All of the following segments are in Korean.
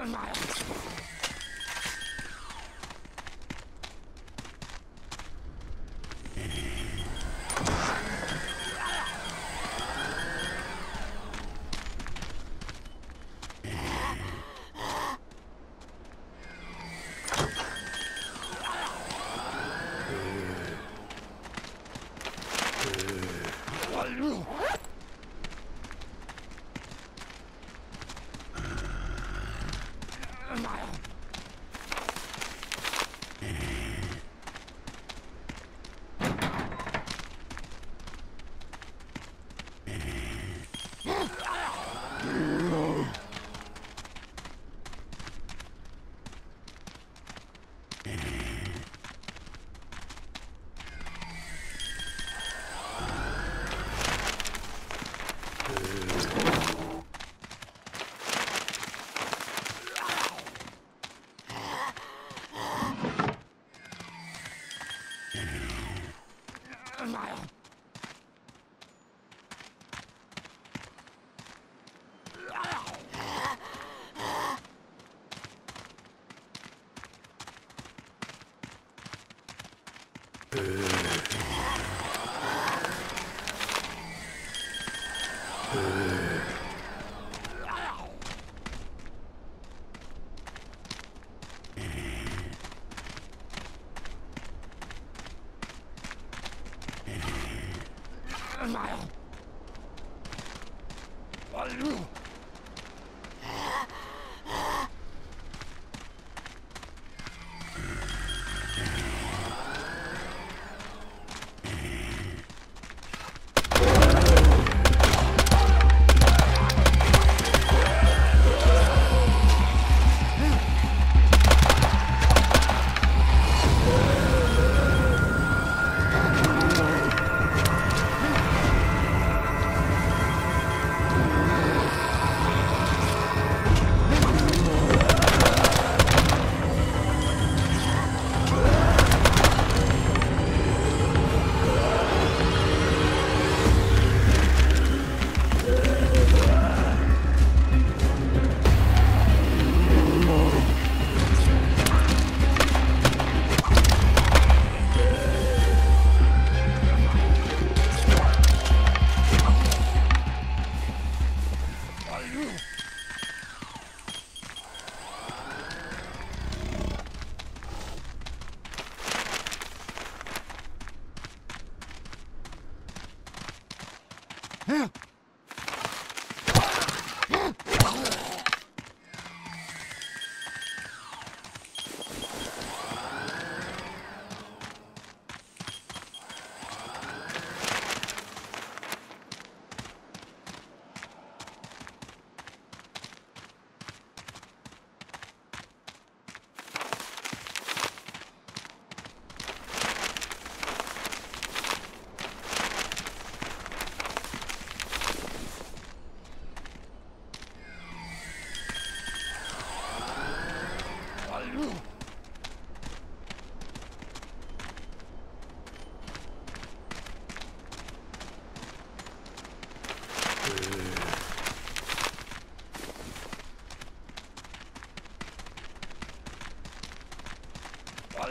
干嘛呀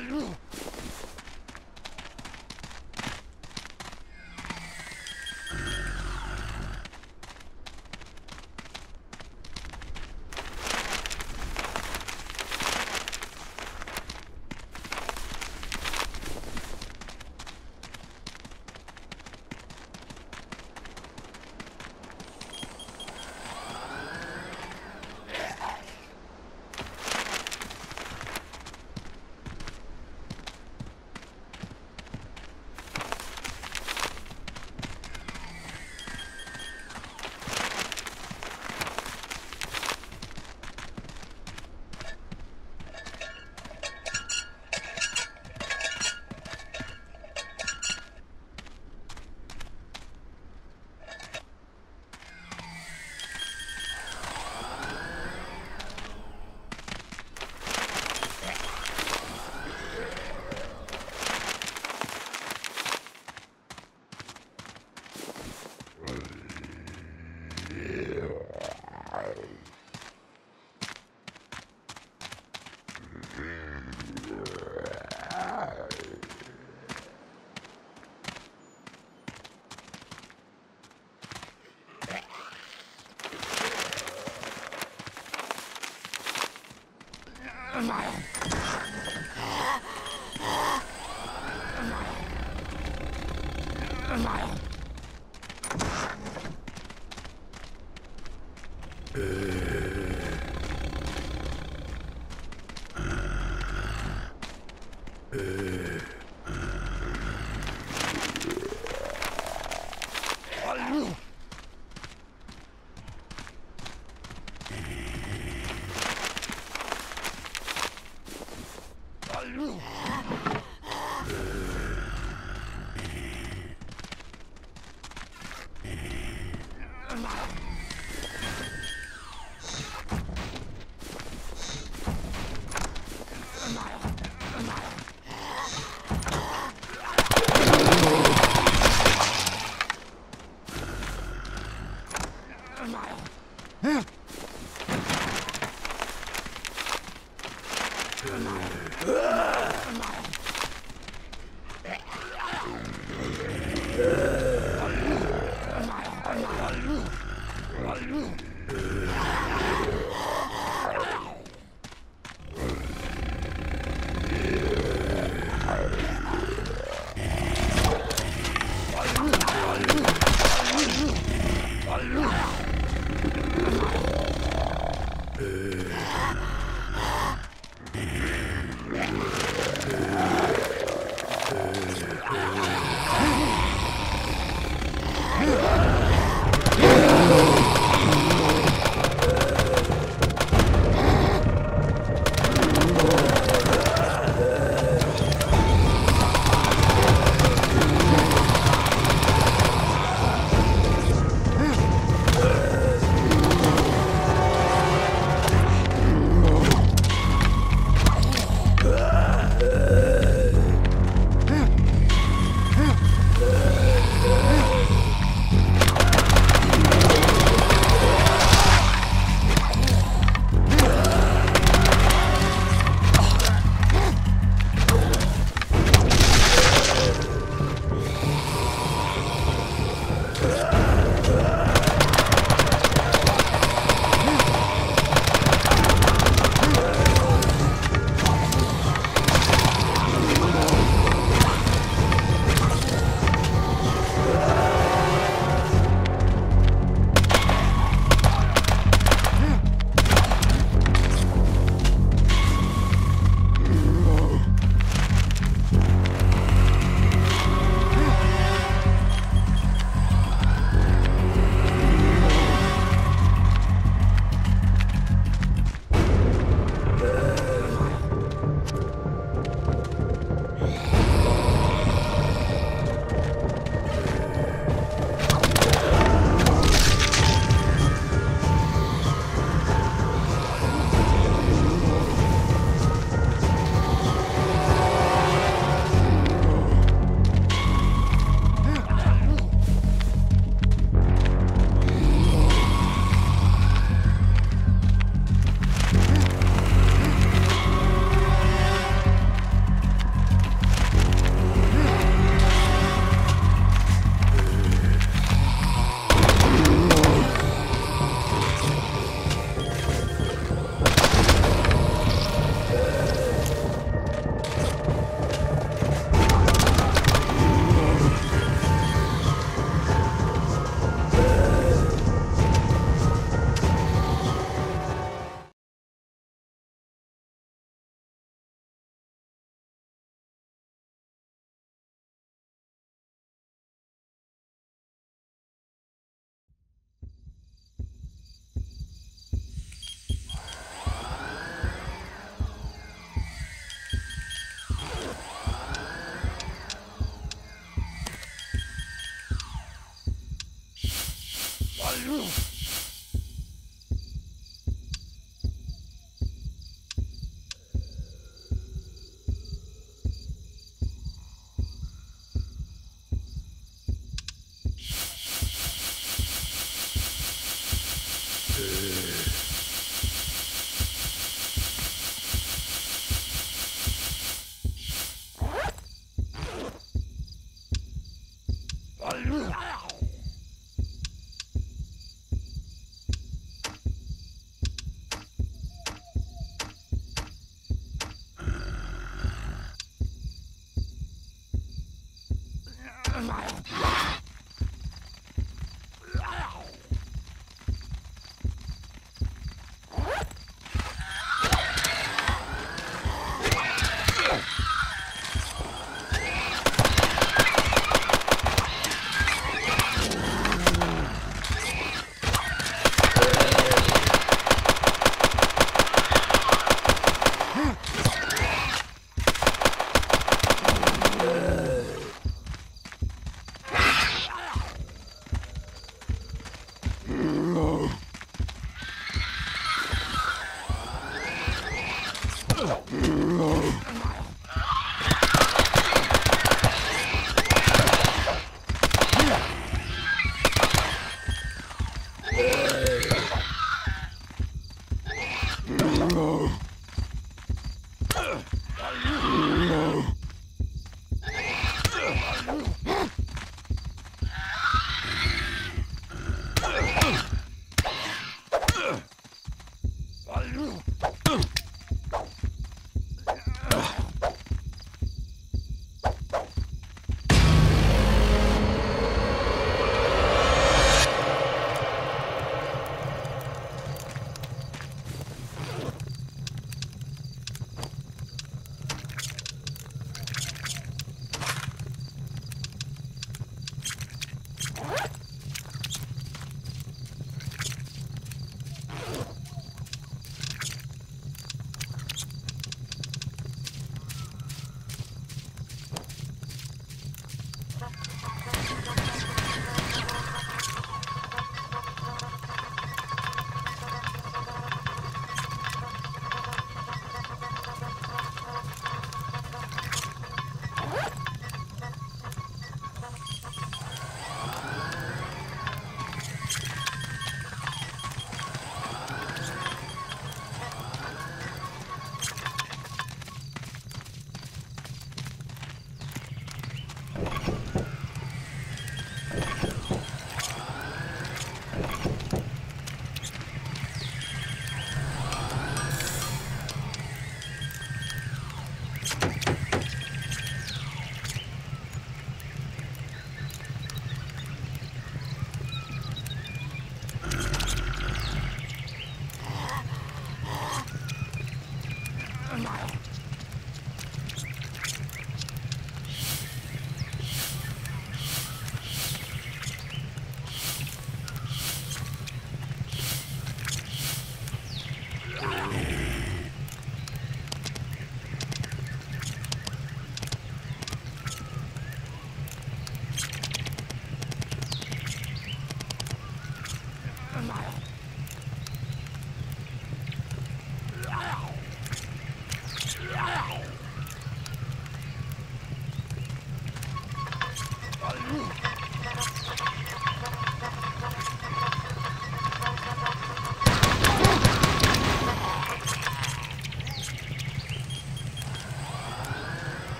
Ugh!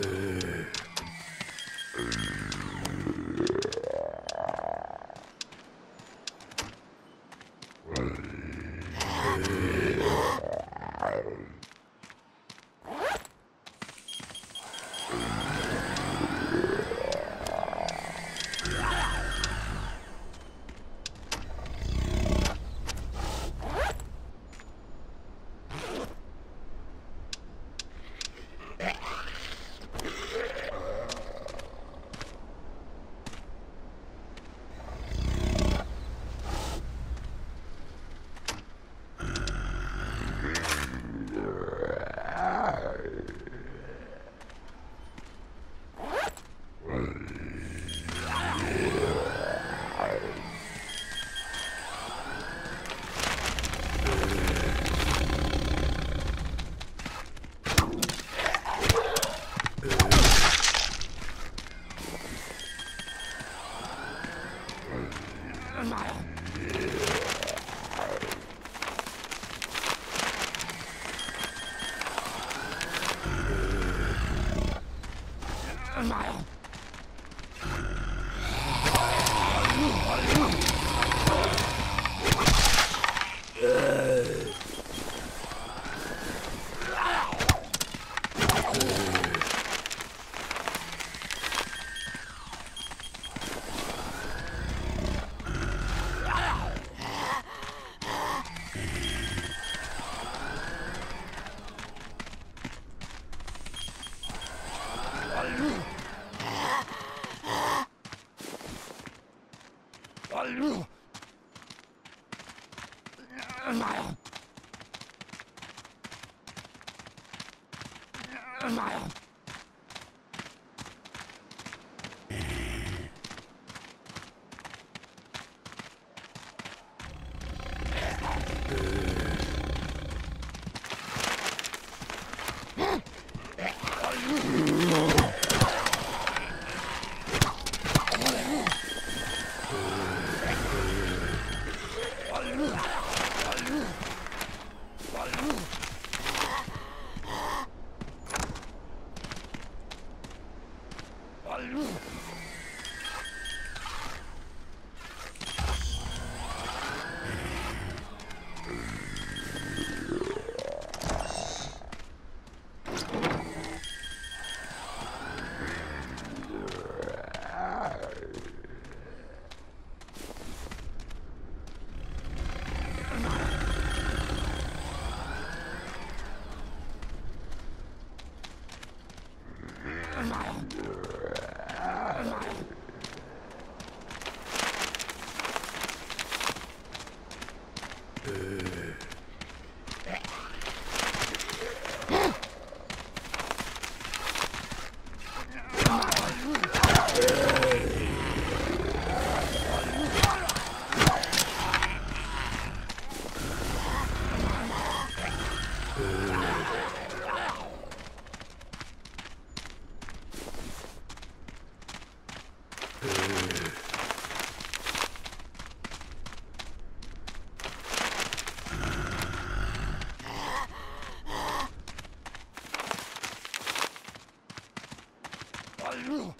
Hey. Liar! 아유.